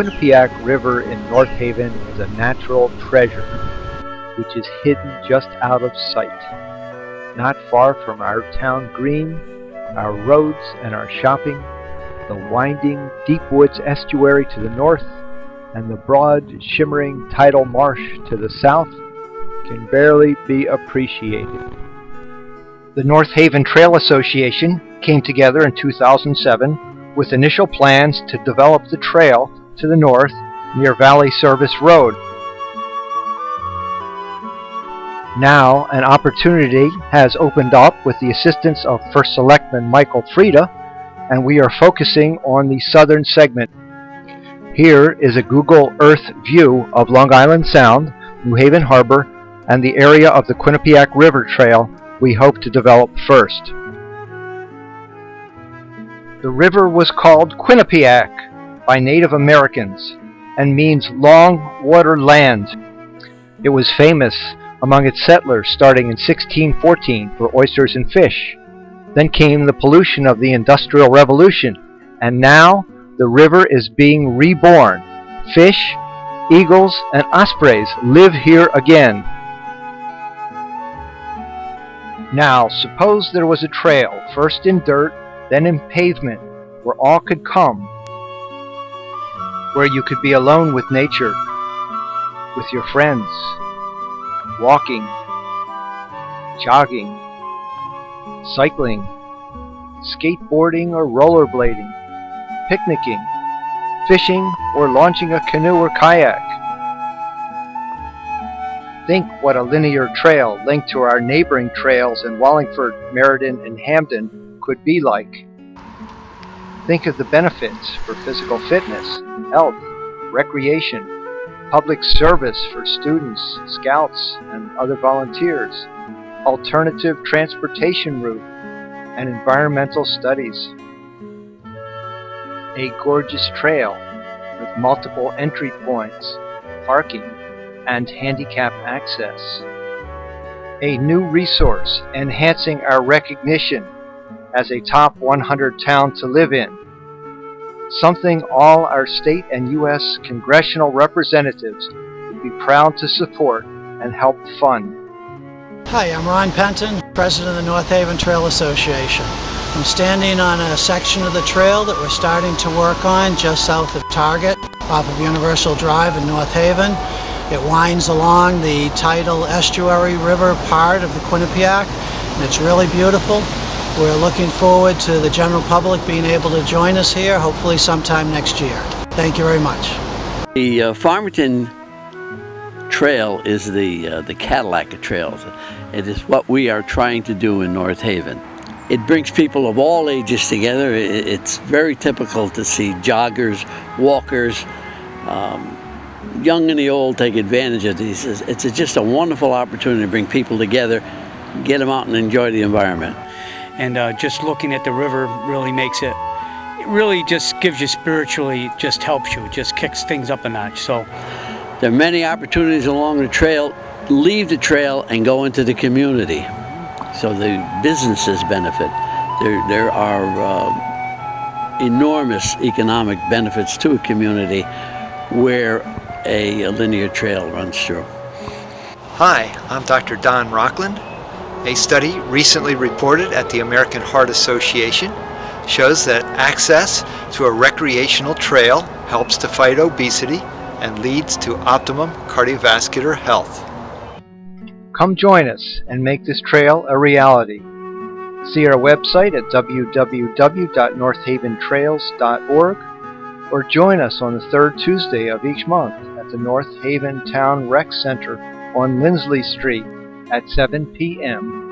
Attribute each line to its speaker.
Speaker 1: Quinnipiac River in North Haven is a natural treasure which is hidden just out of sight. Not far from our town green, our roads and our shopping, the winding Deep Woods estuary to the north, and the broad, shimmering tidal marsh to the south can barely be appreciated.
Speaker 2: The North Haven Trail Association came together in 2007 with initial plans to develop the trail to the north near Valley Service Road. Now an opportunity has opened up with the assistance of First Selectman Michael Freda and we are focusing on the southern segment. Here is a Google Earth view of Long Island Sound, New Haven Harbor, and the area of the Quinnipiac River Trail we hope to develop first. The river was called Quinnipiac by Native Americans and means long water land. It was famous among its settlers starting in 1614 for oysters and fish. Then came the pollution of the Industrial Revolution, and now the river is being reborn. Fish, eagles, and ospreys live here again. Now, suppose there was a trail, first in dirt, then in pavement, where all could come, where you could be alone with nature, with your friends, walking, jogging, cycling, skateboarding or rollerblading, picnicking, fishing, or launching a canoe or kayak. Think what a linear trail linked to our neighboring trails in Wallingford, Meriden, and Hamden could be like. Think of the benefits for physical fitness, health, recreation, public service for students, scouts, and other volunteers, alternative transportation route, and environmental studies. A gorgeous trail with multiple entry points, parking, and handicap access. A new resource enhancing our recognition as a top 100 town to live in. Something all our state and U.S. congressional representatives would be proud to support and help fund.
Speaker 3: Hi, I'm Ron Penton, President of the North Haven Trail Association. I'm standing on a section of the trail that we're starting to work on just south of Target off of Universal Drive in North Haven. It winds along the tidal estuary river part of the Quinnipiac and it's really beautiful. We're looking forward to the general public being able to join us here hopefully sometime next year. Thank you very much.
Speaker 4: The uh, Farmington Trail is the, uh, the Cadillac of trails. It is what we are trying to do in North Haven. It brings people of all ages together. It's very typical to see joggers, walkers, um, young and the old take advantage of these. It's just a wonderful opportunity to bring people together, get them out and enjoy the environment.
Speaker 5: And uh, just looking at the river really makes it, it really just gives you spiritually, just helps you, just kicks things up a notch. So
Speaker 4: there are many opportunities along the trail leave the trail and go into the community. So the businesses benefit. There, there are uh, enormous economic benefits to a community where a, a linear trail runs through.
Speaker 6: Hi, I'm Dr. Don Rockland. A study recently reported at the American Heart Association shows that access to a recreational trail helps to fight obesity and leads to optimum cardiovascular health.
Speaker 2: Come join us and make this trail a reality. See our website at www.northaventrails.org or join us on the third Tuesday of each month at the North Haven Town Rec Center on Linsley Street at 7 p.m.